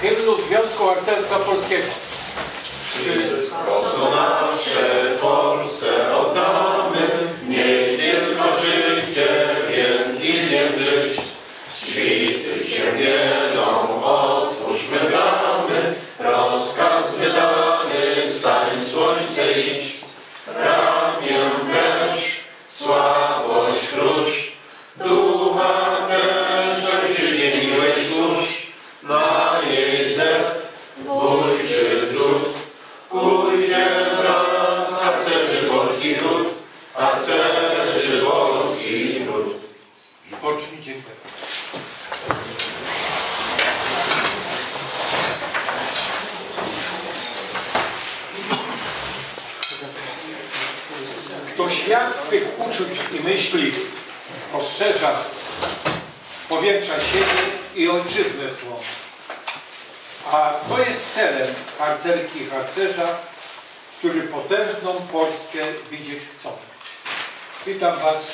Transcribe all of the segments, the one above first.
hymnu Związku Harcerstwa Polskiego. Wszystko co nasze Polsce oddamy, nie tylko życie, więc idzie żyć. Świty się wielą, otwórzmy bramy, rozkaz wydany, wstań słońce idź. Swych uczuć i myśli postrzeża, powiększa siebie i ojczyznę swą. A to jest celem harcerki i harcerza, którzy potężną Polskę widzieć chcą. Witam Was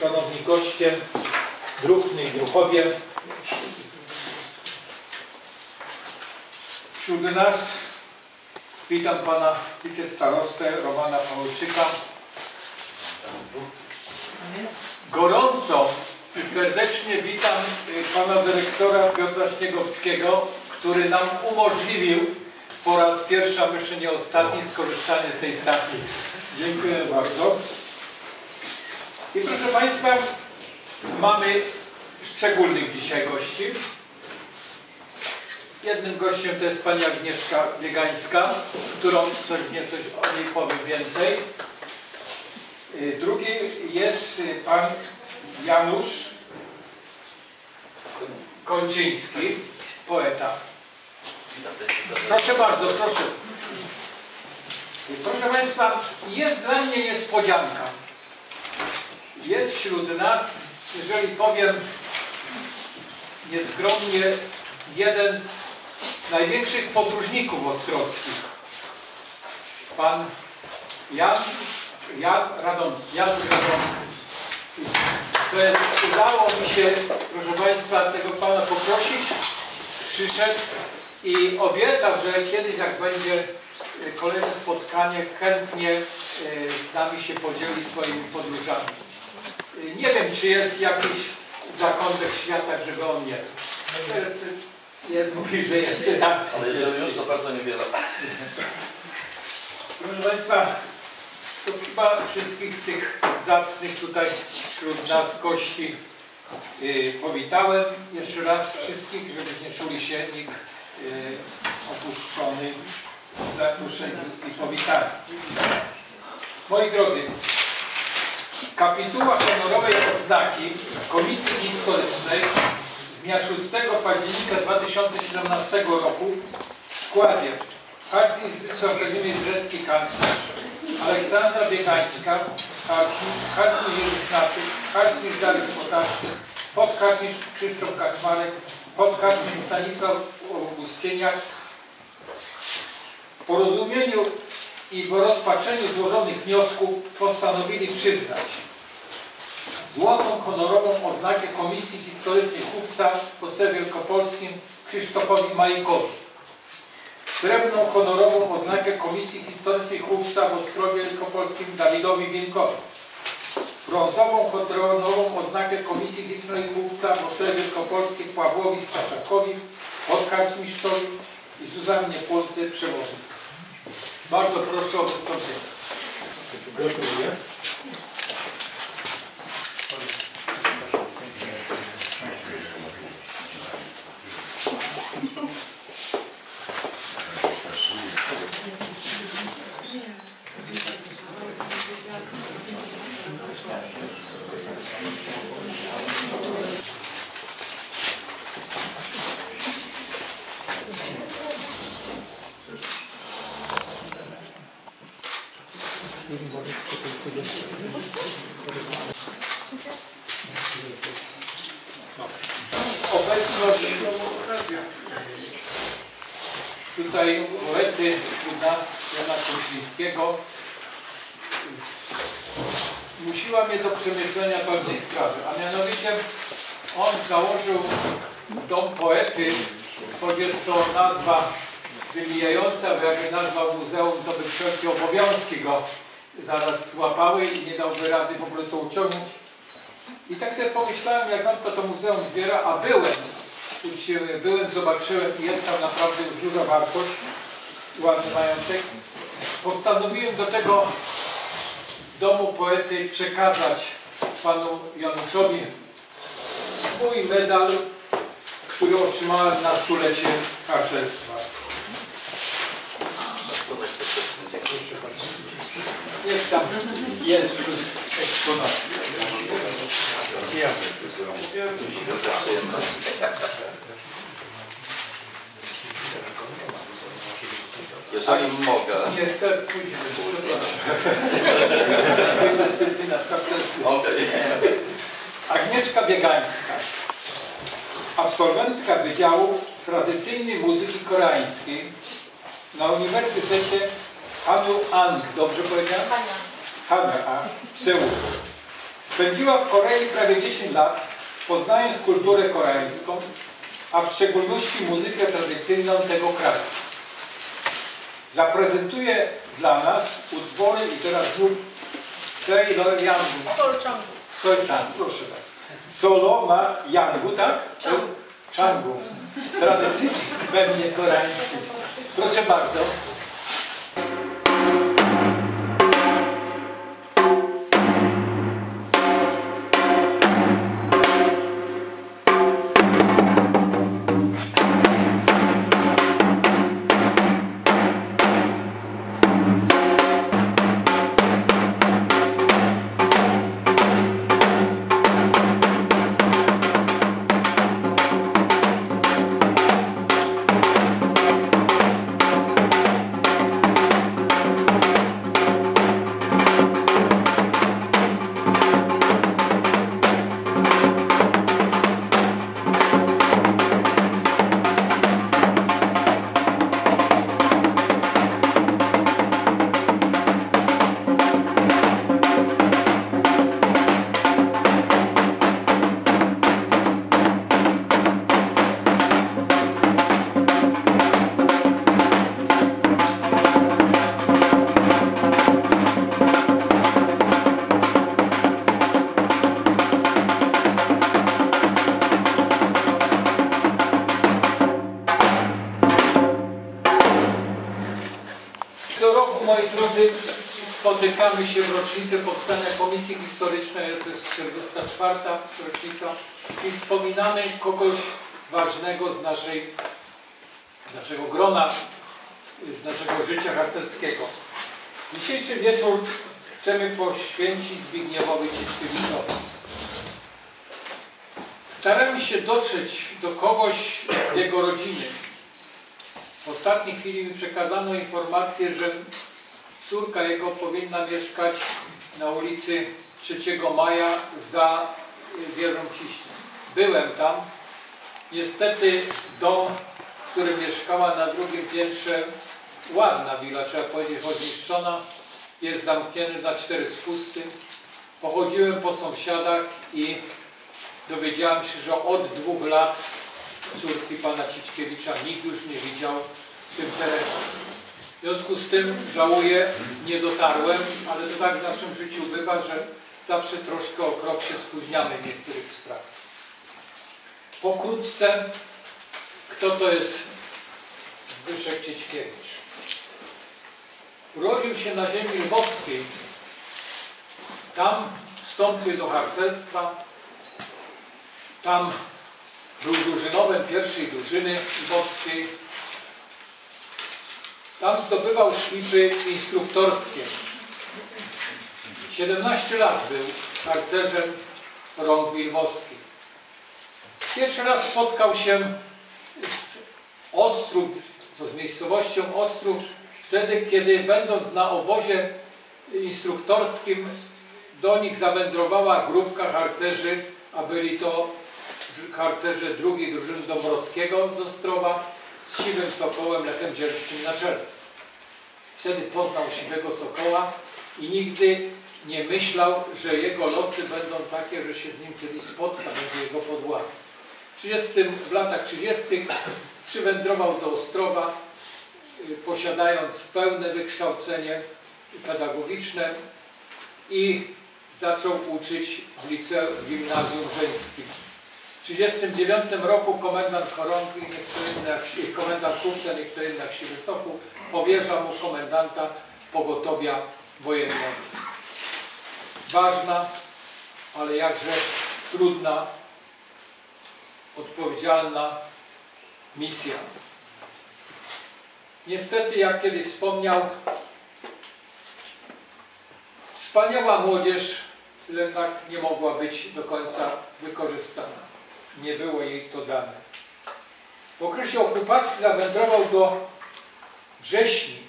Szanowni goście, druhny i druhowie, wśród nas witam Pana wicestarostę Romana Gorąco i serdecznie witam y, Pana Dyrektora Piotra Śniegowskiego, który nam umożliwił po raz pierwszy, a myślę nie ostatni, skorzystanie z tej sali. Dziękuję bardzo. I proszę Państwa, mamy szczególnych dzisiaj gości. Jednym gościem to jest Pani Agnieszka Biegańska, którą coś nieco o niej powiem więcej. Y, Drugi jest y, Pan Janusz Kończyński, poeta. Proszę bardzo, proszę. Proszę Państwa, jest dla mnie niespodzianka jest wśród nas, jeżeli powiem nieskromnie, jeden z największych podróżników ostrowskich. Pan Jan, Jan Radomski. Jan Radomski. To jest, udało mi się, proszę Państwa, tego Pana poprosić. Przyszedł i obiecał, że kiedyś jak będzie y, kolejne spotkanie, chętnie y, z nami się podzieli swoimi podróżami. Y, Nie wiem, czy jest jakiś zakątek świata, żeby on nie. Jest, jest mówi, że jeszcze tak. Ale jeżeli już, to bardzo niewiele. Proszę Państwa, to chyba wszystkich z tych zacnych tutaj wśród nas gości y, powitałem. Jeszcze raz wszystkich, żeby nie czuli się nikt y, opuszczony, zaproszeni i powitani. Moi drodzy, kapituła honorowej odznaki Komisji Historycznej z dnia 6 października 2017 roku w składzie Harcmistrz Zbysław Kazimierz Brzeski kanclerz, Aleksandra Biegańska, harcmistrz, harcmistrz Jerzy Knaty, harcmistrz Dariusz Potaszny, podharcmistrz Krzysztof Kaczmarek, podharcmistrz Stanisław Augustyniak. W porozumieniu i w rozpatrzeniu złożonych wniosków postanowili przyznać złotą honorową oznakę Komisji Historycznej Chówca w Kościele Wielkopolskim Krzysztofowi Majkowi. Srebrną honorową oznakę Komisji Historycznej Wielkopolskim Dawidowi Wienkowi. Brązową honorową oznakę Komisji Historycznej Chówca w Ostrowie Wielkopolskim Pawłowi Staszakowi, podkarczmistrzowi i Zuzannie Polce Przewodnik. Bardzo proszę o wystąpienie. Gratuluję. Obecność tutaj poety wśród nas Jana Kruszwińskiego zmusiła mnie do przemyślenia pewnej sprawy, a mianowicie on założył dom poety choć jest to nazwa wymijająca, bo jakby nazwa muzeum, to by wszelkie obowiązki go zaraz złapały i nie dałby rady w ogóle to uciągnąć. I tak sobie pomyślałem, jak Wam to, to muzeum zbiera, a byłem, byłem, zobaczyłem i jest tam naprawdę duża wartość, ładny majątek. Postanowiłem do tego domu poety przekazać panu Januszowi swój medal, który otrzymałem na stulecie harcerstwa. Jest tam, jest wśród eksponatów. Jeżeli mogę, Nie, to później. Dyscyplina w. Agnieszka Biegańska, absolwentka Wydziału Tradycyjnej Muzyki Koreańskiej na Uniwersytecie Hanu Ang, dobrze powiedziałem? Hana w Seulu. Spędziła w Korei prawie 10 lat, poznając kulturę koreańską, a w szczególności muzykę tradycyjną tego kraju. Zaprezentuje dla nas utwory i teraz znów Sailor Yangu. Solczangu. Solczan, proszę tak. Solo na Yangu, tak? Changu. Changu. Tradycyjnie pewnie koreański. Proszę bardzo. Moi drodzy, spotykamy się w rocznicę powstania Komisji Historycznej, to jest 44. rocznica i wspominamy kogoś ważnego z naszej, z naszego grona, z naszego życia harcerskiego. Dzisiejszy wieczór chcemy poświęcić Zbigniewowi Cieśkiewiczowi. Staramy się dotrzeć do kogoś z jego rodziny, w ostatniej chwili mi przekazano informację, że córka jego powinna mieszkać na ulicy 3 Maja za wieżą Ciśnie. Byłem tam. Niestety dom, w którym mieszkała na drugim piętrze, ładna wila, trzeba powiedzieć, choć zniszczona, jest zamknięty na cztery spusty. Pochodziłem po sąsiadach i dowiedziałem się, że od dwóch lat córki pana Cićkiewicza nikt już nie widział w tym terenie. W związku z tym żałuję, nie dotarłem, ale to tak w naszym życiu bywa, że zawsze troszkę o krok się spóźniamy w niektórych sprawach. Pokrótce, kto to jest Zbyszek Cićkiewicz? Urodził się na ziemi lwowskiej. Tam wstąpił do harcerstwa. Tam był drużynowym pierwszej drużyny lwowskiej. Tam zdobywał szlify instruktorskie. 17 lat był harcerzem rąk lwowskich. Pierwszy raz spotkał się z Ostrów, z miejscowością Ostrów, wtedy, kiedy będąc na obozie instruktorskim, do nich zawędrowała grupka harcerzy, a byli to harcerze drugiej drużyny Dąbrowskiego z Ostrowa z Siwym Sokołem Lechem Zielskim na czele. Wtedy poznał Siwego Sokoła i nigdy nie myślał, że jego losy będą takie, że się z nim kiedyś spotka, będzie jego podła. 30, w latach 30. przywędrował do Ostrowa, y, posiadając pełne wykształcenie pedagogiczne i zaczął uczyć w liceum, w gimnazjum żeńskim. W 1939 roku komendant chorągwi, si- komendant Kupca, nie kto inny jak Siwy Soków, powierza mu komendanta pogotowia wojennego. Ważna, ale jakże trudna, odpowiedzialna misja. Niestety, jak kiedyś wspomniał, wspaniała młodzież jednak nie mogła być do końca wykorzystana. Nie było jej to dane. W okresie okupacji zawędrował do Wrześni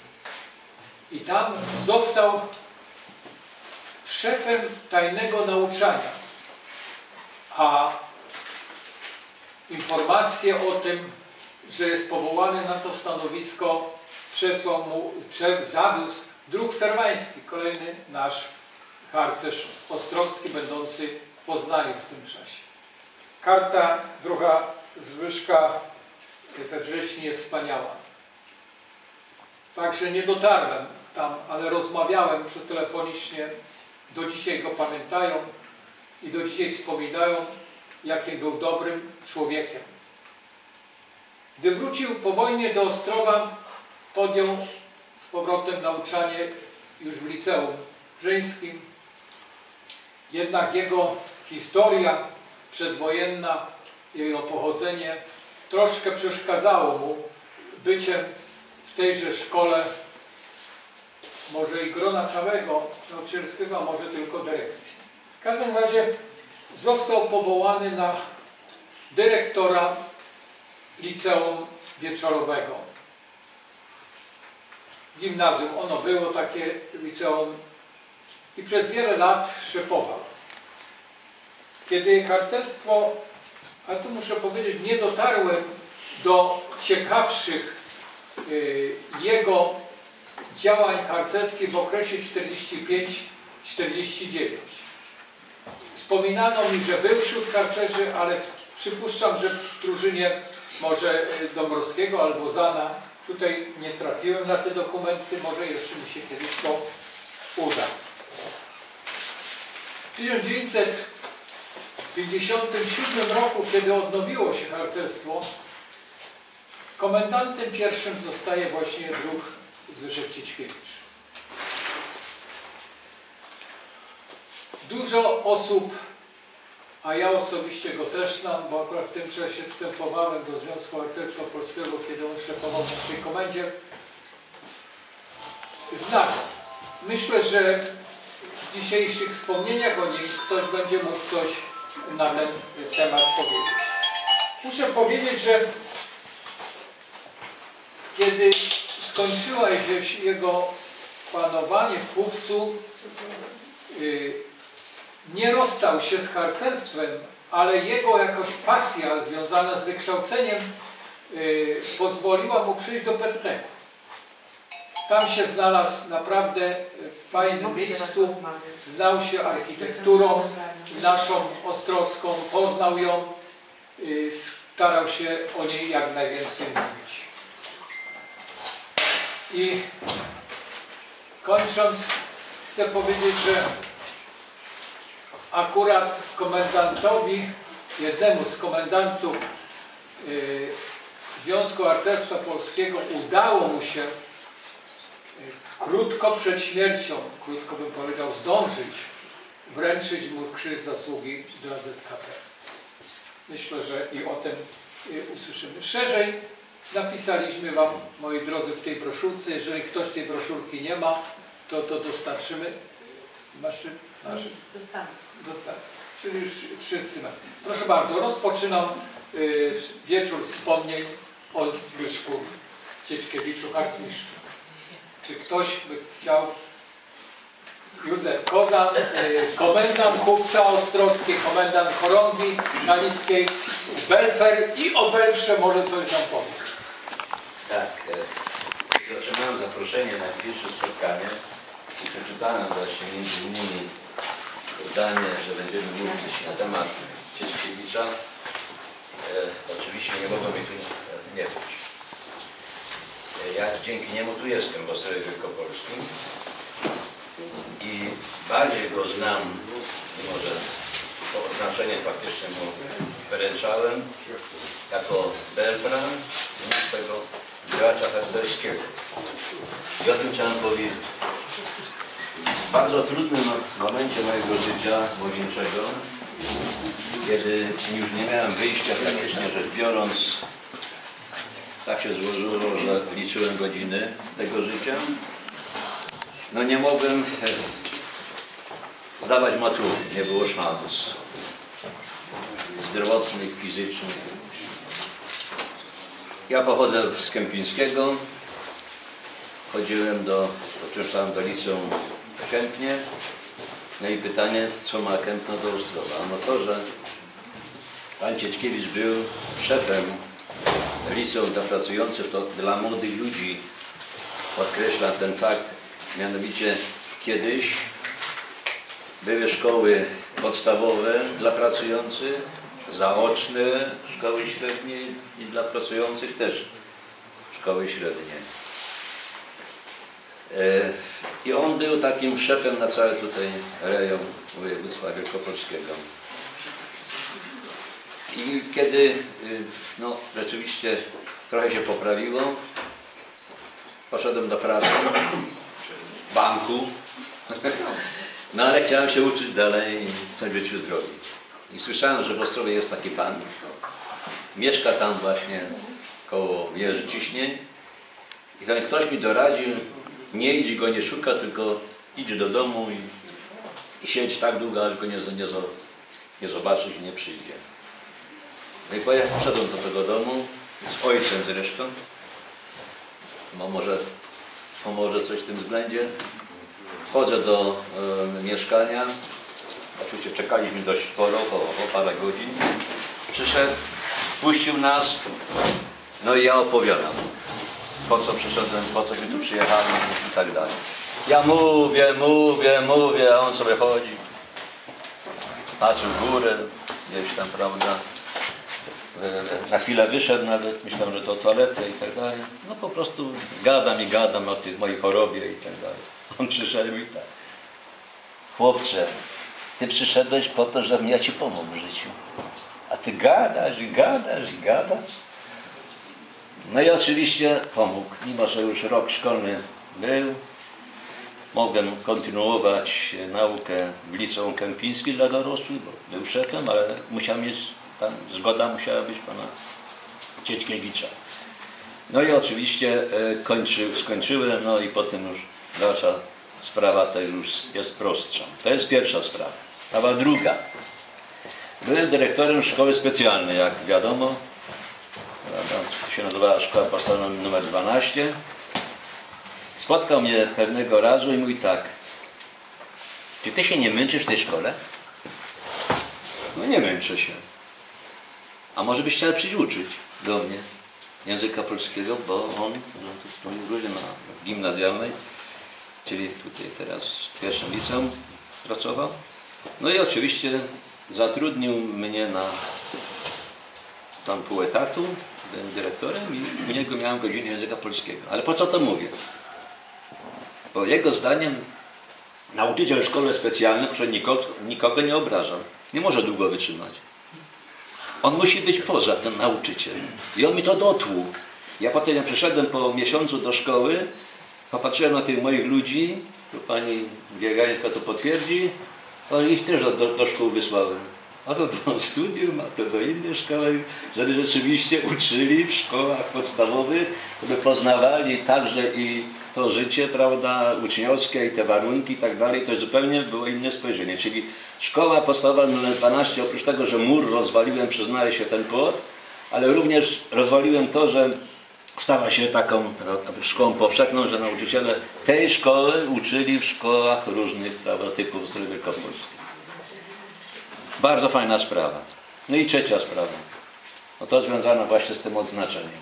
i tam został szefem tajnego nauczania. A informację o tym, że jest powołany na to stanowisko, przesłał mu, zawiózł druk serwański, kolejny nasz harcerz ostrowski, będący w Poznaniu w tym czasie. Karta druga Zbyszka we wrześniu jest wspaniała. Także nie dotarłem tam, ale rozmawiałem telefonicznie. Do dzisiaj go pamiętają i do dzisiaj wspominają, jakim był dobrym człowiekiem. Gdy wrócił po wojnie do Ostrowa, podjął z powrotem nauczanie już w liceum żeńskim. Jednak jego historia przedwojenna, jego pochodzenie troszkę przeszkadzało mu byciem w tejże szkole, może i grona całego nauczycielskiego, a może tylko dyrekcji. W każdym razie został powołany na dyrektora liceum wieczorowego. Gimnazjum, ono było takie liceum i przez wiele lat szefował. Kiedy harcerstwo, ale tu muszę powiedzieć, nie dotarłem do ciekawszych y, jego działań harcerskich w okresie 45-49. Wspominano mi, że był wśród harcerzy, ale przypuszczam, że w drużynie może y, Dąbrowskiego albo Zana. Tutaj nie trafiłem na te dokumenty, może jeszcze mi się kiedyś to uda. W 1957 roku, kiedy odnowiło się harcerstwo, komendantem pierwszym zostaje właśnie druh Zbyszek Ciećkiewicz. Dużo osób, a ja osobiście go też znam, bo akurat w tym czasie wstępowałem do Związku Harcerstwa Polskiego, kiedy on szefował w naszej komendzie, znam. Myślę, że w dzisiejszych wspomnieniach o nim ktoś będzie mógł coś na ten temat powiedzieć. Muszę powiedzieć, że kiedy skończyło się jego panowanie w Płówcu, y, nie rozstał się z harcerstwem, ale jego jakoś pasja związana z wykształceniem y, pozwoliła mu przyjść do Petteku. Tam się znalazł naprawdę w fajnym miejscu, znał się architekturą naszą ostrowską, poznał ją, y, starał się o niej jak najwięcej mówić. I kończąc, chcę powiedzieć, że akurat komendantowi, jednemu z komendantów y, Związku Harcerstwa Polskiego udało mu się y, krótko przed śmiercią, krótko bym powiedział, zdążyć wręczyć mu krzyż zasługi dla ZKP. Myślę, że i o tym y, usłyszymy. Szerzej napisaliśmy Wam, moi drodzy, w tej broszurce. Jeżeli ktoś tej broszurki nie ma, to to dostarczymy. Masz, masz, Dostanę. dostań. Czyli już wszyscy mamy. Proszę bardzo, rozpoczynam y, wieczór wspomnień o Zbyszku Cieczkiewiczu, harcmistrzu. Czy ktoś by chciał? Józef Kozan, y, komendant Chówca Ostrowskiej, komendant Chorągwi Kaliskiej, Belfer i o Belfrze może coś nam powie. Tak, e, otrzymałem zaproszenie na pierwsze spotkanie i przeczytałem właśnie między innymi zdanie, że będziemy mówić na temat Cieśkiewicza. E, oczywiście nie mogłem mi tu nie być. Ja dzięki niemu tu jestem w Ostrowie Wielkopolskim bardziej go znam, mimo że to oznaczenie faktycznie mu wyręczałem, jako Belfran tego działacza harcerskiego. I o tym chciałem powiedzieć. W bardzo trudnym momencie mojego życia młodzieńczego, kiedy już nie miałem wyjścia praktycznie rzecz biorąc, tak się złożyło, że liczyłem godziny tego życia, no nie mogłem zdawać matury, nie było szans zdrowotnych, fizycznych. Ja pochodzę z Kępińskiego, chodziłem do, uczęszczałem do liceum w Kępnie, no i pytanie, co ma Kępno do Ostrowa? No to, że pan Cieczkiewicz był szefem liceum dla pracujących, to dla młodych ludzi podkreśla ten fakt, mianowicie kiedyś były szkoły podstawowe dla pracujących, zaoczne szkoły średnie i dla pracujących też szkoły średnie. E, I on był takim szefem na cały tutaj rejon województwa wielkopolskiego. I kiedy y, no, rzeczywiście trochę się poprawiło, poszedłem do pracy, banku, no ale chciałem się uczyć dalej i coś w życiu zrobić. I słyszałem, że w Ostrowie jest taki pan, mieszka tam właśnie koło wieży ciśnień i ten ktoś mi doradził, nie idź go nie szuka, tylko idź do domu i, i siedź tak długo, aż go nie, nie, nie zobaczysz i nie przyjdzie. No i pojechałem, do tego domu, z ojcem zresztą. No może pomoże coś w tym względzie. Wchodzę do e, mieszkania. Oczywiście czekaliśmy dość sporo, o, o parę godzin. Przyszedł, puścił nas, no i ja opowiadam. Po co przyszedłem, po co mi tu przyjechałem i tak dalej. Ja mówię, mówię, mówię, a on sobie chodzi. Patrzy w górę, gdzieś tam, prawda. Na chwilę wyszedł nawet, myślałem, że to toaletę i tak dalej. No po prostu gadam i gadam o tych mojej chorobie i tak dalej. On przyszedł i tak. Chłopcze, ty przyszedłeś po to, żebym ja ci pomógł w życiu. A ty gadasz i gadasz i gadasz. No i oczywiście pomógł, mimo że już rok szkolny był. Mogłem kontynuować naukę w liceum kępińskim dla dorosłych, bo był szefem, ale musiał mieć tam zgoda musiała być pana Cieczkiewicza. No i oczywiście e, kończy, skończyłem, no i potem już dalsza sprawa to już jest prostsza. To jest pierwsza sprawa. Sprawa druga. Byłem dyrektorem szkoły specjalnej, jak wiadomo. Prawda? To się nazywała Szkoła Podstawowa nr 12. Spotkał mnie pewnego razu i mówi tak. Czy ty się nie męczysz w tej szkole? No nie męczę się. A może byś chciał przyjść uczyć do mnie języka polskiego, bo on no, Gruzie na gimnazjalnej, czyli tutaj teraz pierwszym liceum pracował. No i oczywiście zatrudnił mnie na tam pół etatu, byłem dyrektorem i u niego miałem godzinę języka polskiego. Ale po co to mówię? Bo jego zdaniem nauczyciel w szkole specjalnej, proszę nikogo, nikogo nie obrażał, nie może długo wytrzymać. On musi być poza, ten nauczyciel. I on mi to dotłukł. Ja potem jak przyszedłem po miesiącu do szkoły, popatrzyłem na tych moich ludzi, tu pani Biegańska to potwierdzi, to ich też do, do, szkół wysłałem. A to do studium, a to do innej szkoły, żeby rzeczywiście uczyli w szkołach podstawowych, żeby poznawali także i to życie, prawda, uczniowskie i te warunki i tak dalej, to zupełnie było inne spojrzenie. Czyli szkoła podstawowa nr 12, oprócz tego, że mur rozwaliłem, przyznaję się ten płot, ale również rozwaliłem to, że stała się taką szkołą powszechną, że nauczyciele tej szkoły uczyli w szkołach różnych, prawda, typu w Wielkopolskiej. Bardzo fajna sprawa. No i trzecia sprawa. No to związana właśnie z tym odznaczeniem.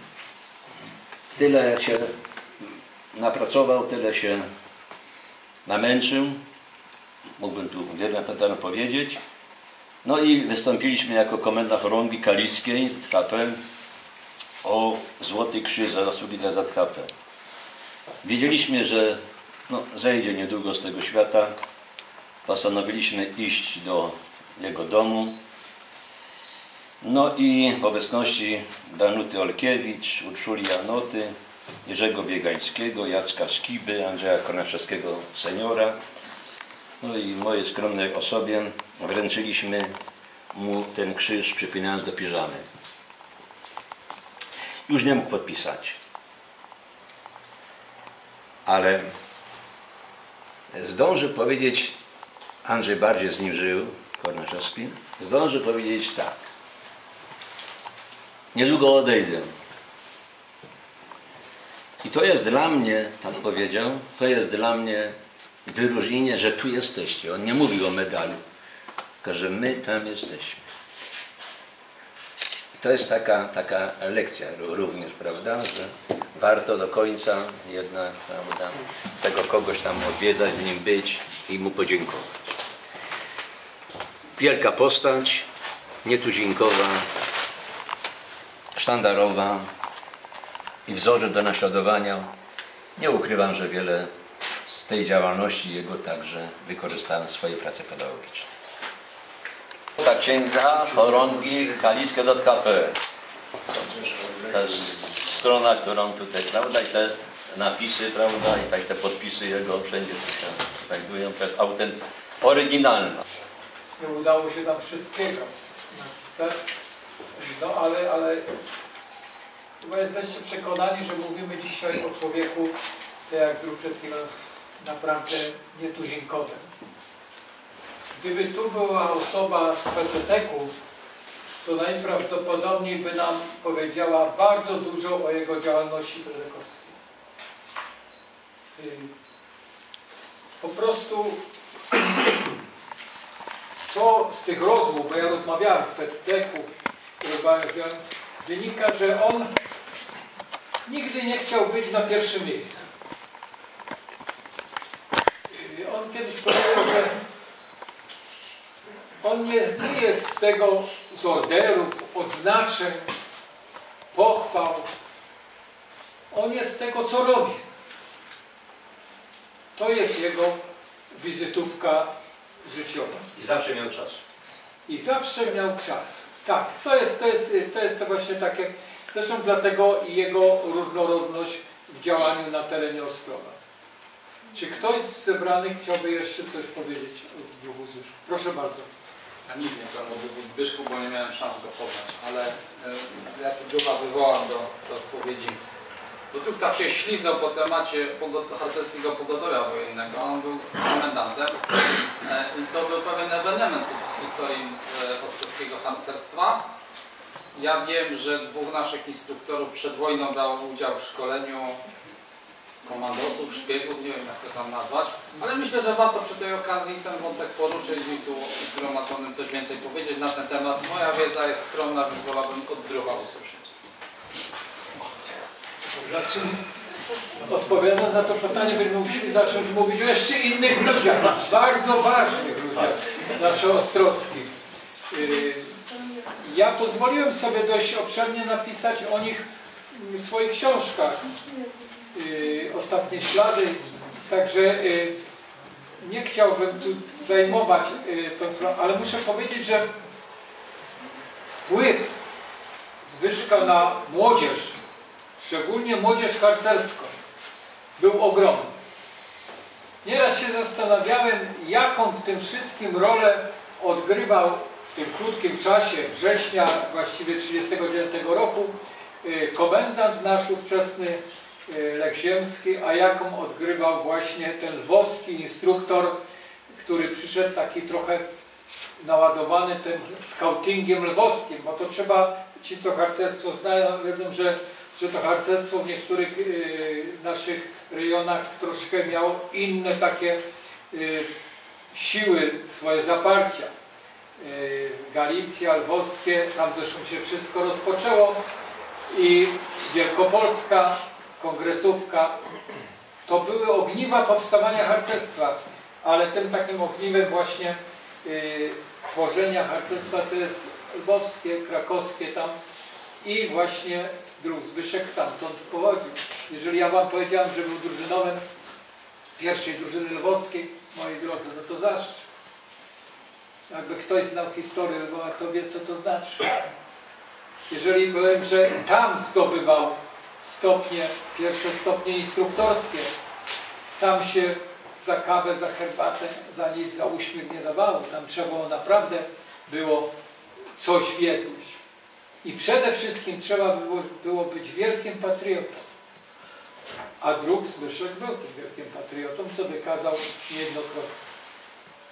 Tyle się napracował, tyle się namęczył. Mógłbym tu wiele na ten temat powiedzieć. No i wystąpiliśmy jako komenda chorągi kaliskiej z KP o Złoty Krzyż za zasługi dla ZKP. Wiedzieliśmy, że no, zejdzie niedługo z tego świata. Postanowiliśmy iść do jego domu. No i w obecności Danuty Olkiewicz, Urszuli Janoty, Jerzego Biegańskiego, Jacka Skiby, Andrzeja Kornaszewskiego seniora, no i mojej skromnej osobie wręczyliśmy mu ten krzyż przypinając do piżamy. Już nie mógł podpisać. Ale zdąży powiedzieć, Andrzej bardziej z nim żył, Kornaszewski, zdąży powiedzieć tak. Niedługo odejdę. I to jest dla mnie, tak powiedział, to jest dla mnie wyróżnienie, że tu jesteście. On nie mówił o medalu, tylko że my tam jesteśmy. To jest taka, taka lekcja ró- również, prawda, że warto do końca jednak, prawda, tego kogoś tam odwiedzać, z nim być i mu podziękować. Wielka postać, nietuzinkowa, sztandarowa i wzorzec do naśladowania. Nie ukrywam, że wiele z tej działalności jego także wykorzystałem w swojej pracy pedagogicznej. Ta księga chorągi kaliskie.pl To jest strona, którą tutaj, prawda, i te napisy, prawda, i tak te podpisy jego wszędzie tu się znajdują. To jest autent oryginalna. Nie udało się tam wszystkiego napisać. No ale, ale chyba jesteście przekonani, że mówimy dzisiaj o człowieku, tak jak był przed chwilą, naprawdę nietuzinkowym. Gdyby tu była osoba z PPT-ku, to najprawdopodobniej by nam powiedziała bardzo dużo o jego działalności pedagogowskiej. Po prostu co z tych rozmów, bo ja rozmawiałem w Janem, wynika, że on nigdy nie chciał być na pierwszym miejscu. On kiedyś powiedział, że on nie, nie jest z tego z orderów, odznaczeń, pochwał. On jest z tego, co robi. To jest jego wizytówka życiowa. I zawsze miał czas. I zawsze miał czas. Tak, to jest, to jest, to jest to właśnie takie, zresztą dlatego jego różnorodność w działaniu na terenie Ostrowa. Czy ktoś z zebranych chciałby jeszcze coś powiedzieć o Duchu Zbyszku? Proszę bardzo. Ja nic nie o Duchu Zbyszku, bo nie miałem szans go poznać, ale e, ja tu Ducha wywołam do, do odpowiedzi. Bo tu tak się śliznął po temacie pogot- harcerskiego pogotowia wojennego. On był komendantem. E, i to był pewien ewenement z historii e, ostrowskiego harcerstwa. Ja wiem, że dwóch naszych instruktorów przed wojną brało udział w szkoleniu komandosów, szpiegów, nie wiem jak to tam nazwać, ale myślę, że warto przy tej okazji ten wątek poruszyć i tu zgromadzonym coś więcej powiedzieć na ten temat. Moja wiedza jest skromna, więc wolałbym od druga usłyszeć. Znaczy, odpowiadając na to pytanie, będziemy musieli zacząć mówić o jeszcze innych ludziach, bardzo ważnych ludziach naszych ostrowskich. Yy, Ja pozwoliłem sobie dość obszernie napisać o nich w swoich książkach. Yy, Ostatnie ślady, także yy, nie chciałbym tu zajmować yy, tą sprawą, ale muszę powiedzieć, że wpływ Zbyszka na młodzież szczególnie młodzież harcerską, był ogromny. Nieraz się zastanawiałem, jaką w tym wszystkim rolę odgrywał w tym krótkim czasie września, właściwie 1939 roku, y, komendant nasz ówczesny y, Lech Ziemski, a jaką odgrywał właśnie ten lwowski instruktor, który przyszedł taki trochę naładowany tym scoutingiem lwowskim, bo to trzeba, ci co harcerstwo znają, wiedzą, że że to harcerstwo w niektórych y, naszych rejonach troszkę miało inne takie y, siły, swoje zaparcia. Y, Galicja, Lwowskie, tam zresztą się wszystko rozpoczęło i Wielkopolska, Kongresówka, to były ogniwa powstawania harcerstwa, ale tym takim ogniwem właśnie y, tworzenia harcerstwa to jest lwowskie, krakowskie tam I właśnie druh Zbyszek stamtąd pochodził. Jeżeli ja wam powiedziałem, że był drużynowym pierwszej drużyny lwowskiej, moi drodzy, no to zaszczyt. Jakby ktoś znał historię Lwowa, to wie, co to znaczy. Jeżeli powiem, że tam zdobywał stopnie, pierwsze stopnie instruktorskie, tam się za kawę, za herbatę, za nic, za uśmiech nie dawało. Tam trzeba naprawdę było coś wiedzieć. I przede wszystkim trzeba było, było być wielkim patriotą. A druk Zbyszek był tym wielkim patriotą, co wykazał niejednokrotnie.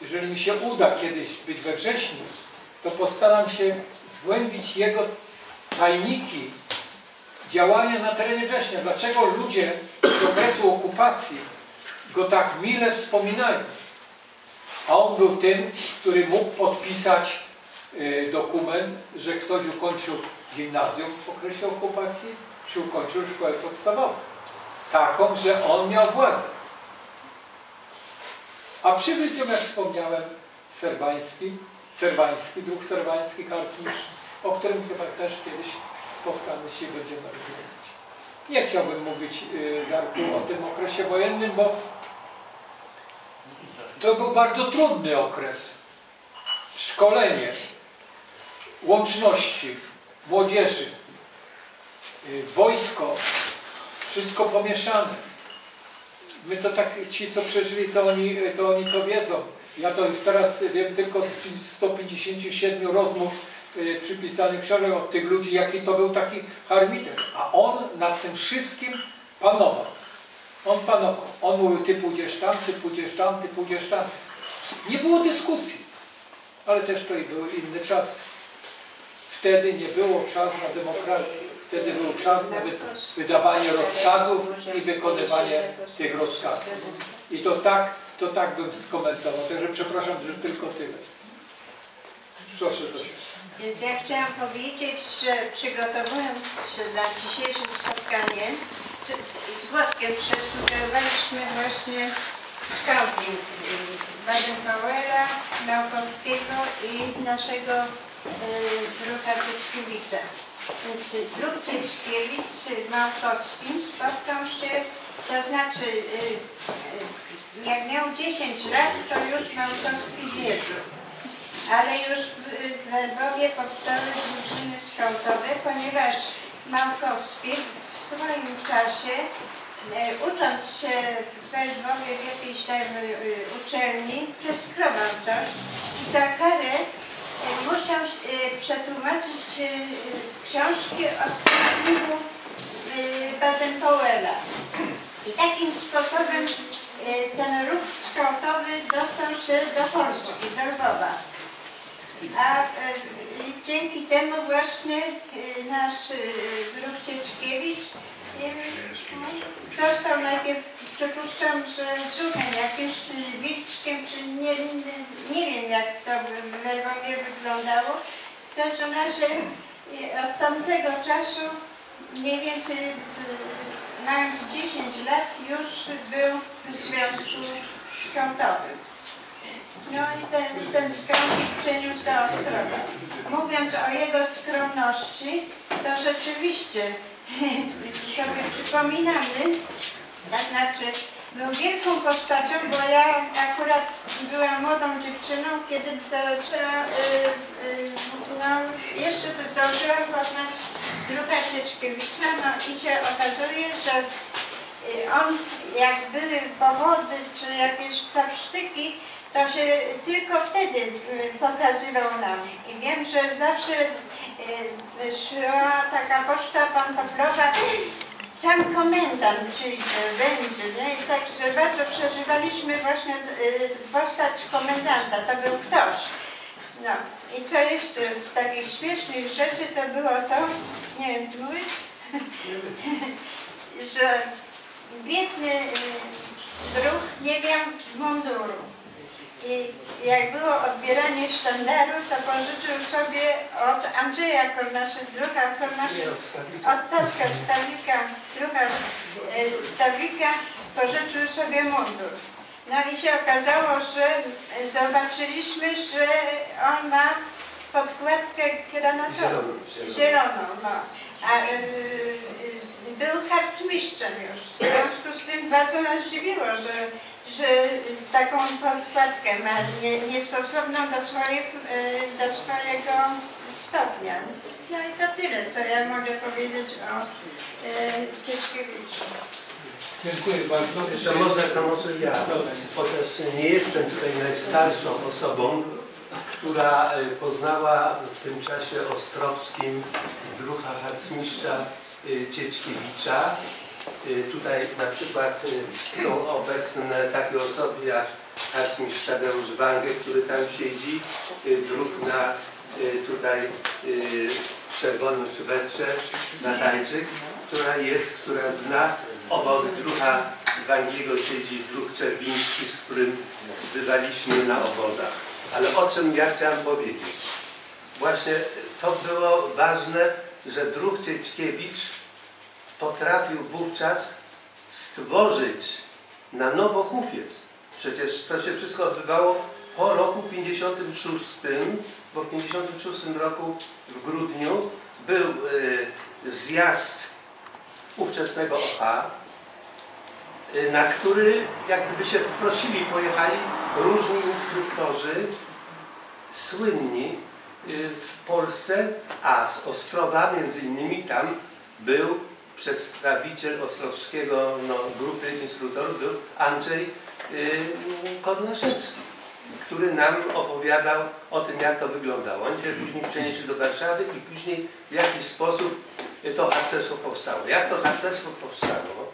Jeżeli mi się uda kiedyś być we wrześniu, to postaram się zgłębić jego tajniki działania na terenie września. Dlaczego ludzie z okresu okupacji go tak mile wspominają? A on był tym, który mógł podpisać y, dokument, że ktoś ukończył gimnazjum w okresie okupacji, czy ukończył szkołę podstawową. Taką, że on miał władzę. A ją, jak wspomniałem, serbański, serbański, druk serbański, karcmistrz, o którym chyba też kiedyś spotkamy się i będziemy rozmawiać. Nie chciałbym mówić, y, Darku, o tym okresie wojennym, bo to był bardzo trudny okres. Szkolenie, łączności, młodzieży, y, wojsko, wszystko pomieszane. My to tak, ci co przeżyli, to oni to, oni to wiedzą. Ja to już teraz wiem tylko z pi- 157 rozmów przypisanych książek od tych ludzi, jaki to był taki harmiter. A on nad tym wszystkim panował. On panował. On mówił, ty pójdziesz tam, ty pójdziesz tam, ty pójdziesz tam. Nie było dyskusji. Ale też to i były inne czasy. Wtedy nie było czas na demokrację. Wtedy był czas na wy, wydawanie rozkazów i wykonywanie tych rozkazów. I to tak, to tak bym skomentował. Także przepraszam, że tylko tyle. Proszę coś. Więc ja chciałam powiedzieć, że przygotowując na dzisiejsze spotkanie z, z Włodkiem przesłuchiwaliśmy właśnie scouting Baden-Powella, Małkowskiego i naszego y, Cieczkiewicza. Więc druk Cieczkiewicz z spotkał się, to znaczy y, y, jak miał 10 lat, to już Małkowski wierzył ale już w- Lwowie powstały drużyny skautowe, ponieważ Małkowski w swoim czasie, e, ucząc się w Lwowie w jakiejś tam e, uczelni, przeskrował coś i za karę e, musiał przetłumaczyć książki o e, Baden-Powella. I takim sposobem ten ruch skautowy dostał się do Polski, do Lwowa. A e, dzięki temu właśnie e, nasz e, Gruch Cieczkiewicz został najpierw, przypuszczam, że z jakimś, czy wilczkiem, czy nie, nie, wiem jak to w Lwowie wyglądało. W każdym razie od tamtego czasu mniej więcej mając 10 lat już był w związku szczątowym. No i ten, ten skromnik przeniósł do Ostrowa. Mówiąc o jego skromności, to rzeczywiście sobie przypominamy, to znaczy był wielką postacią, bo ja akurat byłam młodą dziewczyną, kiedy trzeba, y, y, no jeszcze to zdążyłam poznać druga Cieczkiewicza, no i się okazuje, że y, on jak były powody czy jakieś tam sztyki, to się tylko wtedy y, pokazywał nam. I wiem, że zawsze y, szła taka poczta pantoflowa, sam komendant przyjdzie, będzie, nie? I także bardzo przeżywaliśmy właśnie y, postać komendanta, to był ktoś. No i co jeszcze z takich śmiesznych rzeczy to było to, nie wiem, czy mówić, że biedny y, druh nie miał munduru. I jak było odbieranie sztandaru, to pożyczył sobie od Andrzeja Kornasza, druga Kornasza, od Tarka Stawika, druga e, Stawika, pożyczył sobie mundur. No i się okazało, że zobaczyliśmy, że on ma podkładkę granatową. Zieloną, zieloną. No. A y, y, był harcmistrzem już. W związku z tym bardzo nas zdziwiło, że, że taką podkładkę ma nie, niestosowną do, swoich, y, do swojego stopnia. No i to tyle, co ja mogę powiedzieć o y, Cieczkiewiczu. Dziękuję bardzo. Jeszcze może, to może ja, chociaż nie jestem tutaj najstarszą osobą, która e, poznała w tym czasie ostrowskim drucha harcmistrza e, Ciećkiewicza. E, Tutaj na przykład e, są obecne takie osoby jak harcmistrz Tadeusz Wangę, który tam siedzi, e, druh na tutaj czerwonym swetrze, Natańczyk, która jest, która zna obok druha Wangiego siedzi druh Czerwiński, z którym bywaliśmy na obozach. Ale o czym ja chciałem powiedzieć? Właśnie to było ważne, że druh Ciećkiewicz potrafił wówczas stworzyć na nowo hufiec. Przecież to się wszystko odbywało po roku 56, bo w 56 roku w grudniu był y, zjazd ówczesnego OA, y, na który jak gdyby się prosili, pojechali różni instruktorzy, słynni y, w Polsce, a z Ostrowa między innymi tam był przedstawiciel ostrowskiego no, grupy instruktorów, był Andrzej y, Kornaszewski, który nam opowiadał o tym, jak to wyglądało. Oni się później przenieśli do Warszawy i później w jakiś sposób to harcerstwo powstało. Jak to harcerstwo powstało?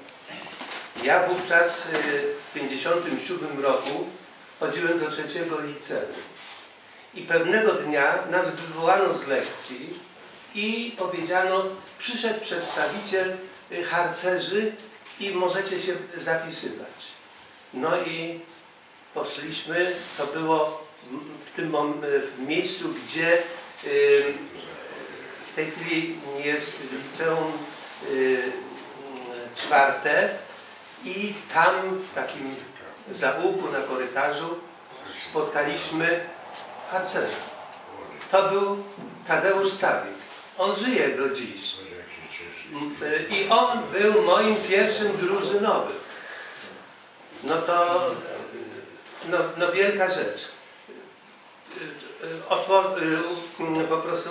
Ja wówczas y, w 1957 roku chodziłem do trzeciego liceum. I pewnego dnia nas wywołano z lekcji i powiedziano, przyszedł przedstawiciel y, harcerzy i możecie się zapisywać. No i poszliśmy, to było w- tym w miejscu, gdzie y, w tej chwili jest liceum y, czwarte i tam w takim zaułku na korytarzu spotkaliśmy harcerza. To był Tadeusz Stawik. On żyje do dziś. I on był moim pierwszym drużynowym. No to no, no wielka rzecz. Otwor, po prostu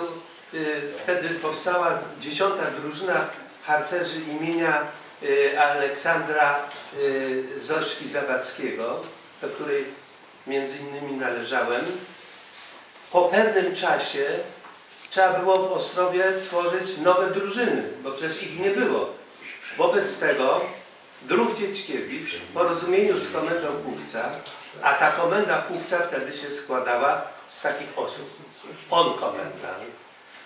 y, wtedy powstała dziesiąta drużyna harcerzy imienia y, Aleksandra y, Zoszki Zawadzkiego, do której między innymi należałem. Po pewnym czasie trzeba było w Ostrowie tworzyć nowe drużyny, bo przecież ich nie było. Wobec tego druh Cieckiewicz w porozumieniu z komendą Chówca, a ta komenda Chówca wtedy się składała z takich osób. On komendant,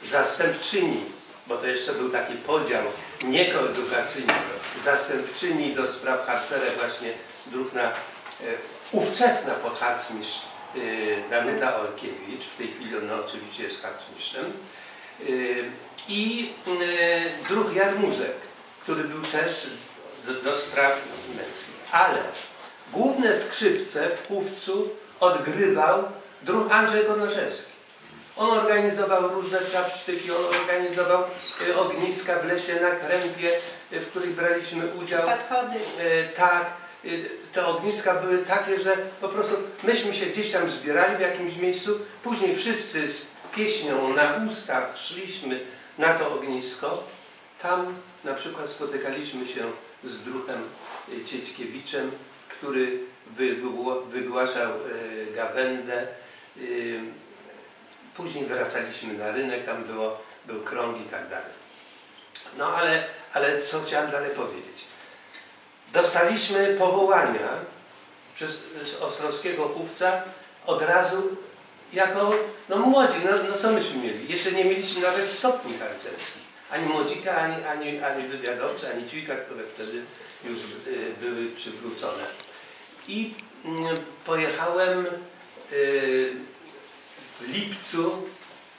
zastępczyni, bo to jeszcze był taki podział niekoedukacyjny, zastępczyni do spraw harcerek właśnie druh na e, ówczesna podharcmistrz e, Danyta Olkiewicz, w tej chwili ona oczywiście jest harcmistrzem, e, i e, druh Jarmużek, który był też do, do spraw męskich. Ale główne skrzypce w Chówcu odgrywał druh Andrzej Konoszewski. On organizował różne czapsztyki, on organizował ogniska w lesie na Krępie, w których braliśmy udział. Podchody. Tak, te ogniska były takie, że po prostu myśmy się gdzieś tam zbierali w jakimś miejscu, później wszyscy z pieśnią na ustach szliśmy na to ognisko. Tam na przykład spotykaliśmy się z druhem e, Ciećkiewiczem, który wygłaszał e, gawędę. Później wracaliśmy na rynek, tam było, był krąg i tak dalej. No ale, ale co chciałem dalej powiedzieć? Dostaliśmy powołania przez ostrowskiego chówca od razu jako no młodzi, no, no co myśmy mieli? Jeszcze nie mieliśmy nawet stopni harcerskich. Ani młodzika, ani, ani, ani wywiadowcy, ani ćwika, które wtedy już y, były przywrócone. I mm, pojechałem y, w lipcu,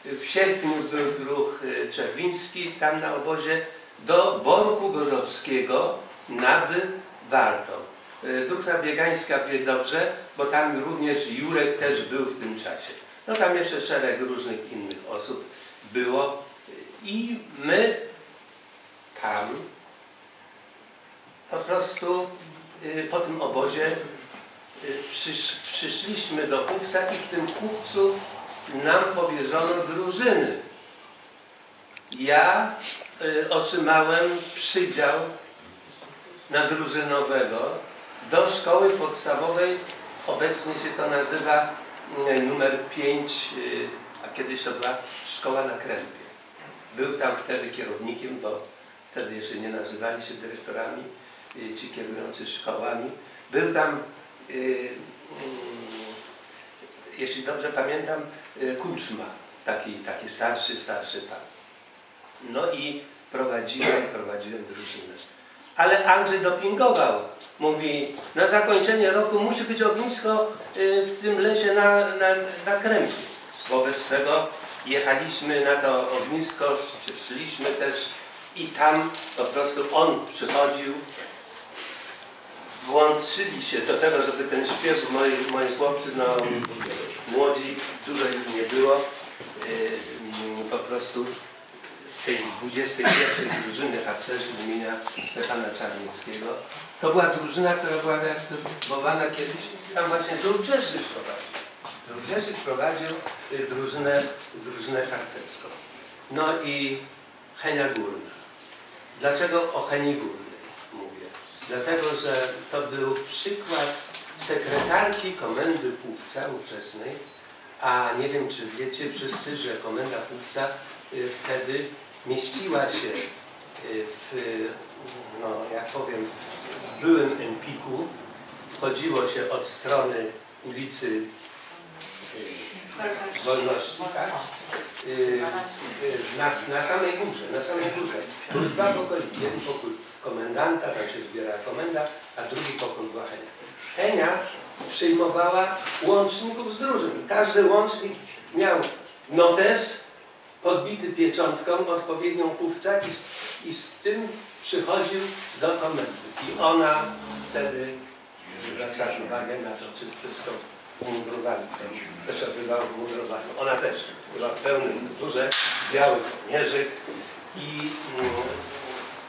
w sierpniu był druh y, Czerwiński, tam na obozie do Borku Gorzowskiego nad Wartą. Y, Druh Biegańska wie dobrze, bo tam również Jurek też był w tym czasie. No tam jeszcze szereg różnych innych osób było i my tam po prostu y, po tym obozie y, przysz, przyszliśmy do chówca i w tym chówcu nam powierzono drużyny. Ja y, otrzymałem przydział na drużynowego do szkoły podstawowej, obecnie się to nazywa y, numer 5, y, a kiedyś to była szkoła na Krępie. Był tam wtedy kierownikiem, bo wtedy jeszcze nie nazywali się dyrektorami, y, ci kierujący szkołami. Był tam, y, mm, jeśli dobrze pamiętam, Kuczma, taki, taki starszy, starszy pan. No i prowadziłem, prowadziłem drużynę. Ale Andrzej dopingował. Mówi, na zakończenie roku musi być ognisko y, w tym lesie na, na, na Krępie. Wobec tego jechaliśmy na to ognisko, szliśmy też i tam po prostu on przychodził. Włączyli się do tego, żeby ten śpiew, moi, moi chłopcy, no młodzi, dużo ich nie było, y, po prostu tej 21 drużyny harcerzy imienia Stefana Czarnickiego. To była drużyna, która była reaktywowana kiedyś, tam właśnie Drugrzeszyk prowadził. Drugrzeszyk prowadził y, drużynę, drużynę harcerską. No i Henia Górna. Dlaczego o Heni Górnej mówię? Dlatego, że to był przykład sekretarki komendy Płówca ówczesnej, a nie wiem czy wiecie wszyscy, że komenda Płówca y, wtedy mieściła się y, w, no jak powiem, w byłym Empiku. Wchodziło się od strony ulicy y, Wolności, tak? Y, na, na samej górze, na samej górze. Były dwa pokoje, jeden pokój komendanta, tam się zbiera komenda, a drugi pokój była Henia. Henia przyjmowała łączników z drużyn. Każdy łącznik miał notes podbity pieczątką, odpowiednią chówca i, z- i z tym przychodził do komendy. I ona wtedy zwracała uwagę na to, czy wszystko umundurowali. Też odbywało w mundurowaniu. Ona też była w pełnym mundurze, biały kołnierzyk i mm,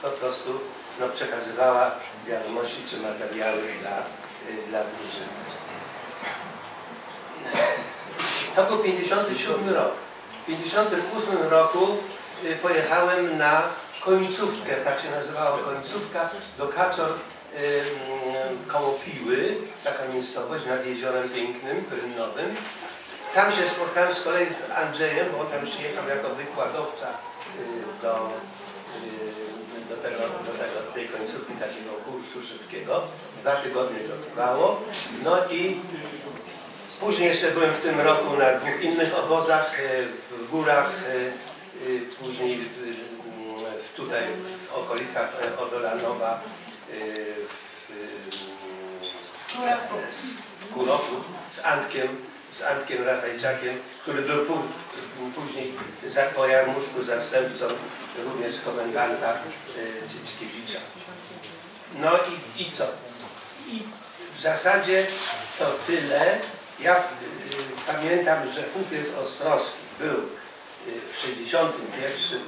po prostu no, przekazywała wiadomości czy materiały dla, y, dla drużyny. To był 57 rok. W 58 roku y, pojechałem na końcówkę, tak się nazywała końcówka, do Kaczor koło Piły, taka miejscowość nad Jeziorem Pięknym, Rynowym. Tam się spotkałem z kolei z Andrzejem, bo tam przyjechał jako wykładowca y, do, y, do, tego, do tego, tej końcówki takiego kursu szybkiego. Dwa tygodnie to trwało. No i Później jeszcze byłem w tym roku na dwóch innych obozach, e, w górach, e, e, później tutaj w okolicach Odolanowa, w, Kuroku z Antkiem, z Antkiem Ratajczakiem, który był pó, później za, Jarmuszku zastępcą również komendanta Czyćkiewicza. No i, i co? I w zasadzie to tyle. Ja y, pamiętam, że Kufiec Ostrowski był y, w 61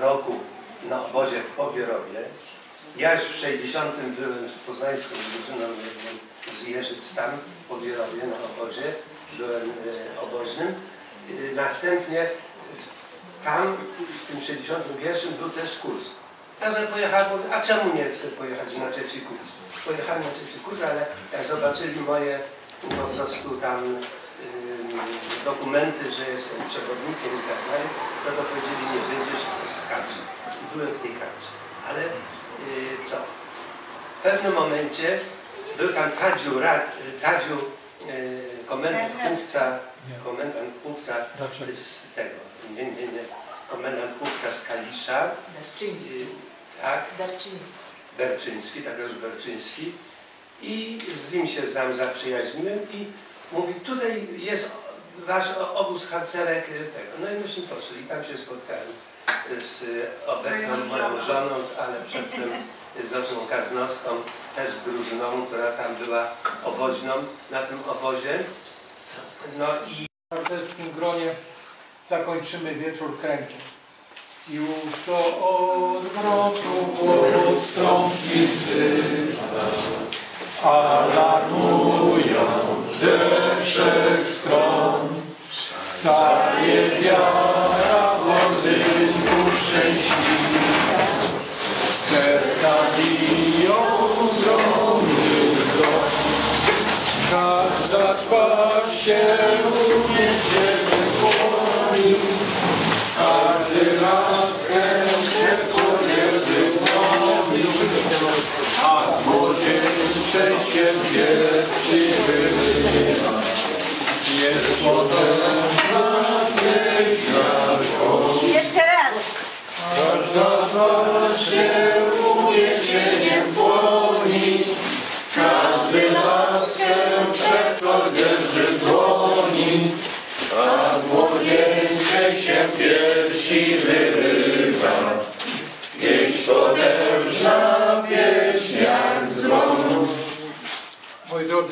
roku na obozie w Pobierowie. Ja już w 60 byłem z poznańską drużyną jednym z Jeżyc tam w Pobierowie na obozie. Byłem y, oboźnym. Y, następnie tam w tym 61 był też kurs. Ja sobie pojechałem, a czemu nie chcę pojechać na trzeci kurs? Pojechałem na trzeci kurs, ale jak zobaczyli moje po prostu tam dokumenty, że jestem przewodnikiem i tak dalej, no to powiedzieli, nie będziesz w kadrze. I byłem w tej kadrze. Ale y, co? W pewnym momencie był tam Tadziu, Ra, Tadziu y, komendant Pówca, komendant Pówca z tego, nie, nie, nie, komendant Pówca z Kalisza, Darczyński. y, tak, Darczyński. Berczyński, Tadeusz Berczyński i z nim się znam, zaprzyjaźniłem i mówi, tutaj jest wasz obóz harcerek tego. No i myśmy poszli tam się spotkałem z obecną Moją żoną. ale przedtem z Zosią Kaznowską, też z drużyną, która tam była oboźną na tym obozie. No i W harcerskim gronie zakończymy wieczór kręgiem. Już to odwrotu postąpi alarmują ze wszech stron. Staje wiara w szczęśliwa,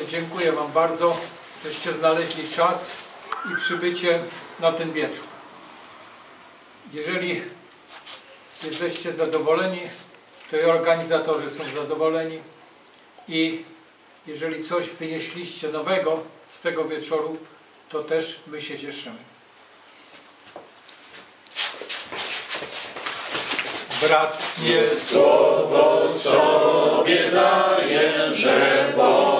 dziękuję Wam bardzo, żeście znaleźli czas i przybycie na ten wieczór. Jeżeli jesteście zadowoleni, to i organizatorzy są zadowoleni i jeżeli coś wynieśliście nowego z tego wieczoru, to też my się cieszymy. Brat nie Słowo sobie daje, że Bóg